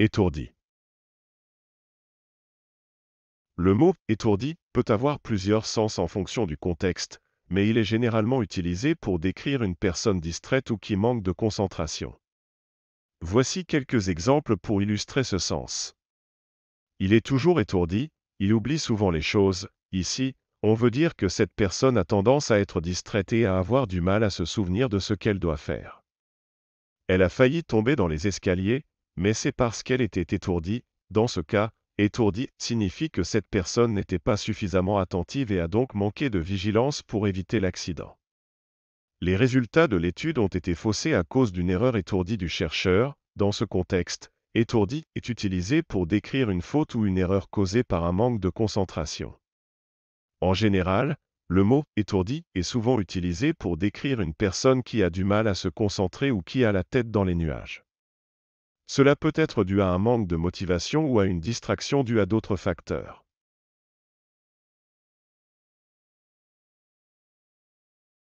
Étourdi. Le mot étourdi peut avoir plusieurs sens en fonction du contexte, mais il est généralement utilisé pour décrire une personne distraite ou qui manque de concentration. Voici quelques exemples pour illustrer ce sens. Il est toujours étourdi, il oublie souvent les choses, ici, on veut dire que cette personne a tendance à être distraite et à avoir du mal à se souvenir de ce qu'elle doit faire. Elle a failli tomber dans les escaliers, mais c'est parce qu'elle était étourdie, dans ce cas, étourdie signifie que cette personne n'était pas suffisamment attentive et a donc manqué de vigilance pour éviter l'accident. Les résultats de l'étude ont été faussés à cause d'une erreur étourdie du chercheur. Dans ce contexte, étourdi est utilisé pour décrire une faute ou une erreur causée par un manque de concentration. En général, le mot étourdi est souvent utilisé pour décrire une personne qui a du mal à se concentrer ou qui a la tête dans les nuages. Cela peut être dû à un manque de motivation ou à une distraction due à d'autres facteurs.